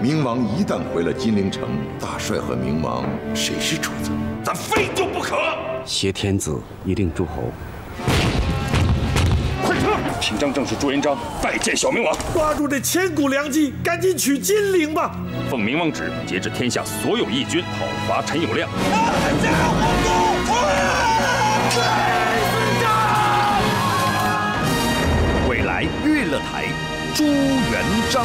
冥王一旦回了金陵城，大帅和冥王谁是主子？咱非救不可！挟天子以令诸侯。快撤！平章正是朱元璋拜见小明王，抓住这千古良机，赶紧取金陵吧！奉冥王旨，截制天下所有义军，讨伐陈友谅。啊未来娱乐台，朱元璋。